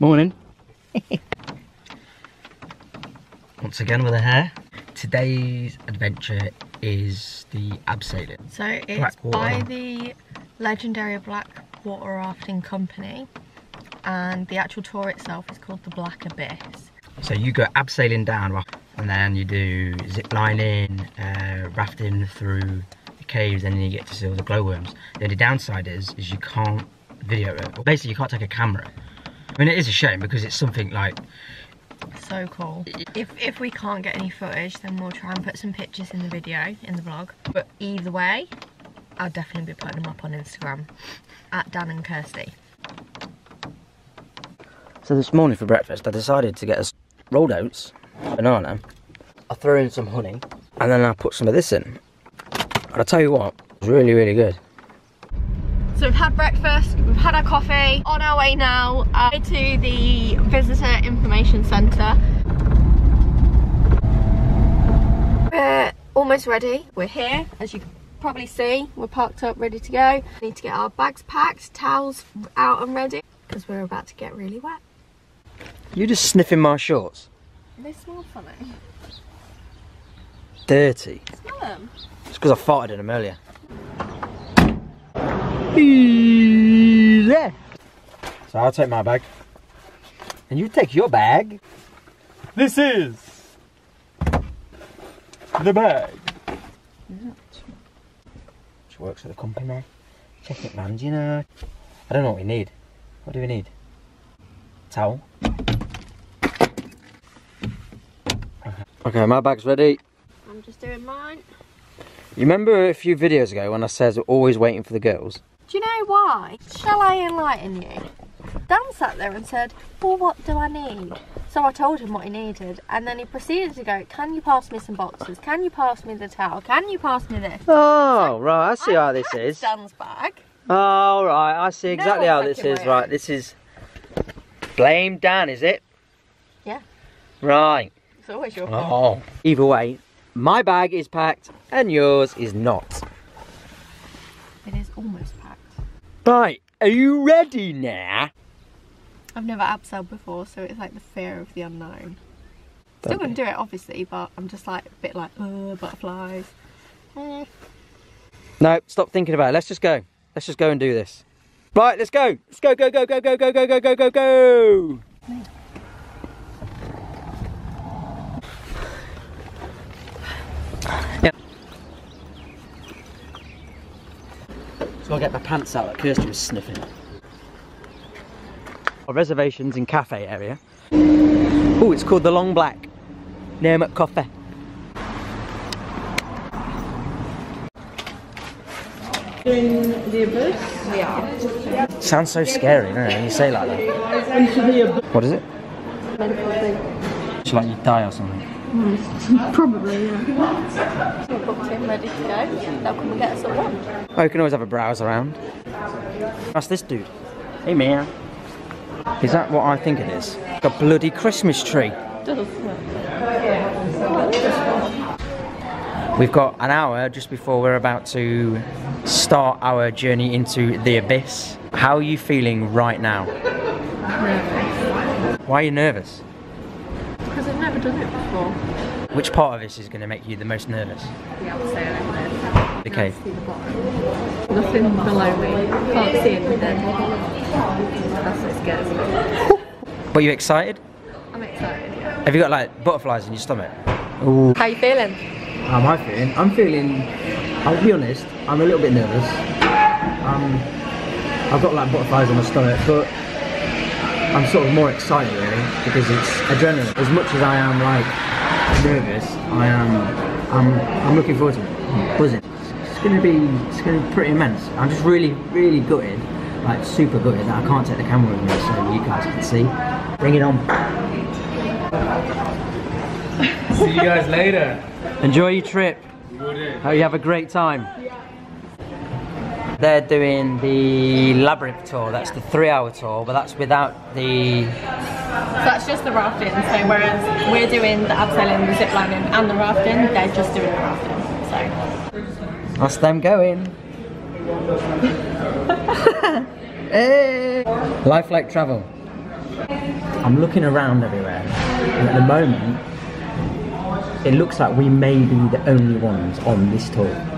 Morning. Once again with a hair. Today's adventure is the abseiling. So it's Blackwater. by the legendary Blackwater Rafting Company and the actual tour itself is called the Black Abyss. So you go abseiling down and then you do zip lining, uh, rafting through the caves and then you get to see all the glowworms. The only downside is, is you can't video it. Basically you can't take a camera. I mean it is a shame because it's something like So cool. If, if we can't get any footage then we'll try and put some pictures in the video, in the vlog. But either way, I'll definitely be putting them up on Instagram at Dan and Kirsty. So this morning for breakfast, I decided to get us rolled oats, banana. I threw in some honey, and then I put some of this in. And I tell you what, it was really, really good. So we've had breakfast, we've had our coffee, on our way now uh, to the Visitor Information Centre. We're almost ready. We're here, as you can probably see. We're parked up, ready to go. Need to get our bags packed, towels out and ready, because we're about to get really wet. You just sniffing my shorts? They smell funny. Dirty. Smell them. It's because I farted in them earlier. Yeah. So I'll take my bag. And you take your bag. This is the bag. She works for the company. Check it, man. Do you know? I don't know what we need. What do we need? Towel. Uh-huh. Okay, my bag's ready. I'm just doing mine. You remember a few videos ago when I said we're always waiting for the girls? Do you know why? Shall I enlighten you? Dan sat there and said, Well, what do I need? So I told him what he needed, and then he proceeded to go, Can you pass me some boxes? Can you pass me the towel? Can you pass me this? Oh, right. I see how this is. Dan's bag. Oh, right. I see exactly No how this is. way. Right. This is. Blame Dan, is it? Yeah. Right. It's always your fault. Oh. Either way, my bag is packed and yours is not. It is almost packed. Right. Are you ready now? I've never abseiled before, so it's like the fear of the unknown. Still Don't gonna do it, obviously, but I'm just like a bit like, uh, butterflies. Eh. No, stop thinking about it. Let's just go. Let's just go and do this. Right, let's go. Let's go, go, go, go, go, go, go, go, go, go, go. Just gotta get my pants out that Kirsty was sniffing. Our reservations in cafe area. Oh, it's called the Long Black. Name at Coffee. Sounds so scary, doesn't it, when you say it like that? What is it? It's like you die or something? Probably, yeah. We're booked in, ready to go. They'll come and get us at one. Oh, you can always have a browse around. That's this dude. Hey man. Is that what I think it is? A bloody Christmas tree. We've got an hour just before we're about to start our journey into the abyss. How are you feeling right now? Why are you nervous? Because I've never done it before. Which part of this is going to make you the most nervous? Yeah, I would say I The cave. See the bottom. Nothing below me. Can't see anything. That's what scares me. But you excited? I'm excited, yeah. Have you got like butterflies in your stomach? Ooh. How you feeling? How am I feeling? I'm feeling, I'll be honest, I'm a little bit nervous. Um, I've got like butterflies in my stomach, but I'm sort of more excited really because it's adrenaline. As much as I am like nervous, I am, I'm, I'm looking forward to it. Buzzing. It's gonna be, it's gonna be pretty immense. I'm just really, really gutted, like super gutted that I can't take the camera with me so you guys can see. Bring it on. See you guys later. Enjoy your trip. Hope you have a great time. They're doing the labyrinth tour. That's the three-hour tour, but that's without the. So that's just the rafting. So whereas we're doing the abseiling, the zip lining, and the rafting, they're just doing the rafting. So That's them going. hey. Life like travel. I'm looking around everywhere, and at the moment, it looks like we may be the only ones on this tour.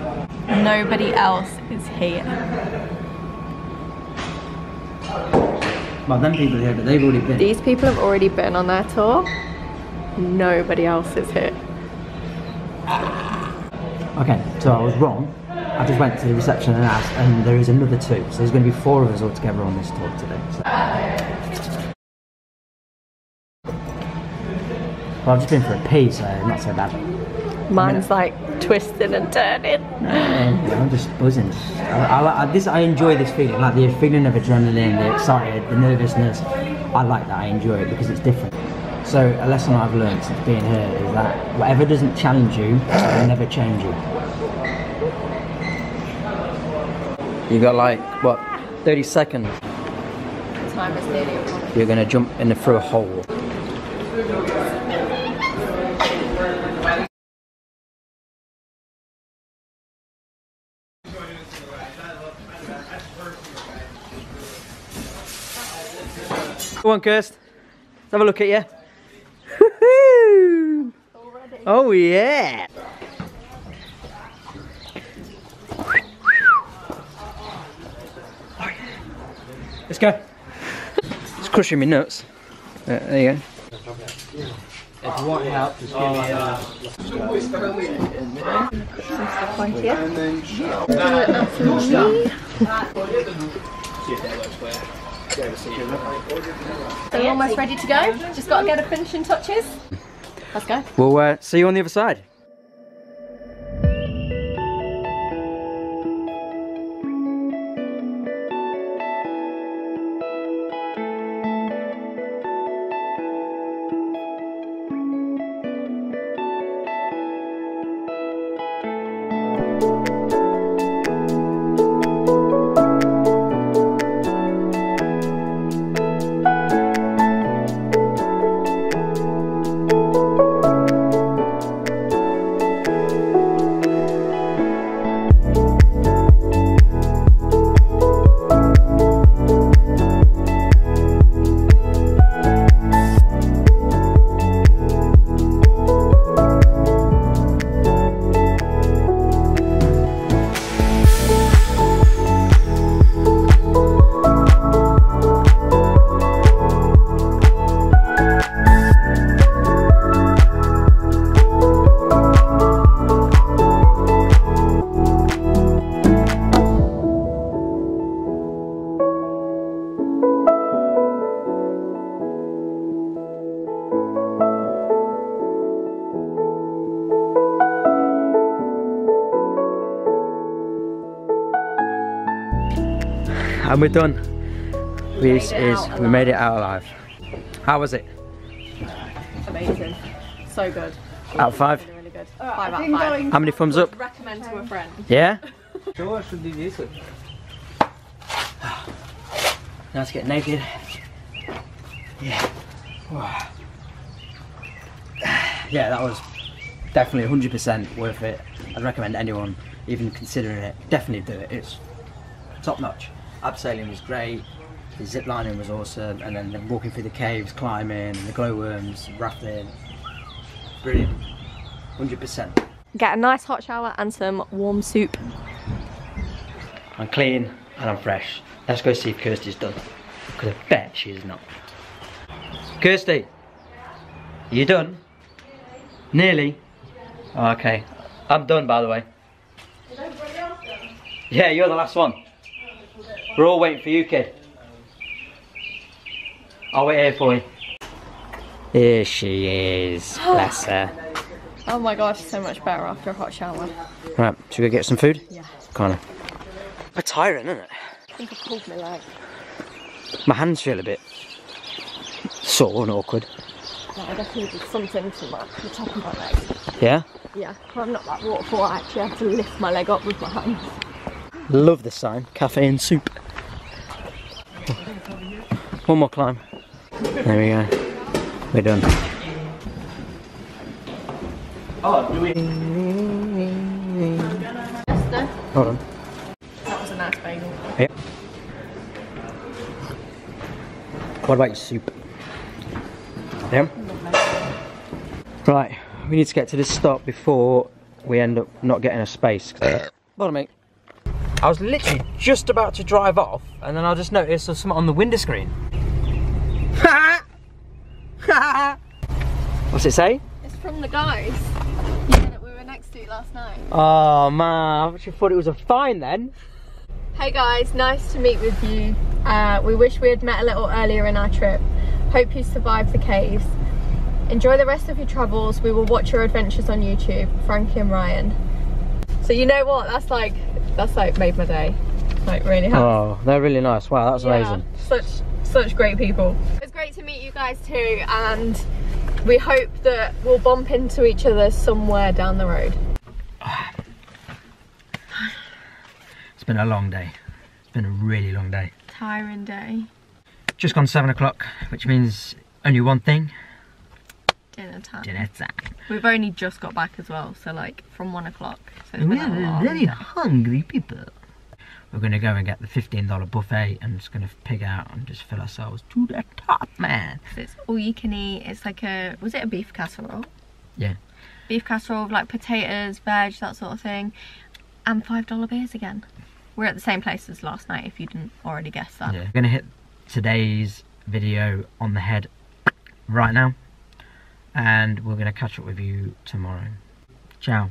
Nobody else is here. Well, them people here, but they've already been. These people have already been on their tour. Nobody else is here. Okay, so I was wrong. I just went to the reception and asked, and there is another two. So there's going to be four of us all together on this tour today. So. Well, I've just been for a pee, so not so bad. Mine's like twisting and turning. Um, you know, I'm just buzzing. I, I, I, this, I enjoy this feeling, like the feeling of adrenaline, the excited, the nervousness. I like that. I enjoy it because it's different. So a lesson I've learned since being here is that whatever doesn't challenge you will never change you. You got like what, 30 seconds. Time is nearly. You're gonna jump in through a hole. Go on, Kirst. Let's have a look at you. Woohoo! Oh yeah! Let's go. It's crushing me nuts. Uh, there you go. If you want help, just give me a... So you're almost ready to go? Just got to get the finishing touches. Let's go. We'll uh, see you on the other side. And we're done. This it is, out we made it out alive. How was it? Amazing. So good. Out of five? Really, really good. Five out of five. How many thumbs up? Recommend to a friend. Yeah? Sure, I should do this. Now let's get naked. Yeah. Wow. Yeah, that was definitely 100% worth it. I'd recommend anyone even considering it, definitely do it. It's top notch. Abseiling was great, the zip lining was awesome, and then the walking through the caves, climbing, the glowworms, rafting. Brilliant. 100%. Get a nice hot shower and some warm soup. I'm clean and I'm fresh. Let's go see if Kirsty's done. Because I bet she is not. Kirsty, are you done? Nearly? Oh, okay. I'm done by the way. Yeah, you're the last one. We're all waiting for you, kid. I'll wait here for you. Here she is. Oh bless her. Oh my gosh, so much better after a hot shower. Right, should we go get some food? Yeah. Kinda. But tiring, isn't it? I think I pulled my leg. My hands feel a bit sore and awkward. Like, I definitely did something to my, the top of my leg. Yeah? Yeah, I'm not that waterfall. I actually have to lift my leg up with my hands. Love the sign. Cafe and soup. One more climb. There we go. We're done. Oh, do we... Hold on. that was a nice bagel. What about your soup? Yeah. Right, we need to get to this stop before we end up not getting a space. Pardon me. I was literally just about to drive off, and then I just noticed there's something on the window screen. What's it say? It's from the guys. Yeah, that we were next to last night. Oh man, I actually thought it was a fine then. Hey guys, nice to meet with you. Uh, we wish we had met a little earlier in our trip. Hope you survived the caves. Enjoy the rest of your travels. We will watch your adventures on YouTube, Frankie and Ryan. So you know what? That's like that's like made my day. Like really happy. Oh, they're really nice. Wow, that's amazing. Such such great people. It's great to meet you guys too, and we hope that we'll bump into each other somewhere down the road. It's been a long day. It's been a really long day. Tiring day. Just gone seven o'clock, which means only one thing. Dinner time. Dinner time. We've only just got back as well, so like from one o'clock. So it's been a long very hungry people. We're gonna go and get the fifteen dollar buffet and just gonna pig out and just fill ourselves to the top, man. So it's all you can eat. It's like a was it a beef casserole? Yeah. Beef casserole with like potatoes, veg, that sort of thing, and five dollar beers again. We're at the same place as last night. If you didn't already guess that. Yeah. We're gonna hit today's video on the head right now, and we're gonna catch up with you tomorrow. Ciao.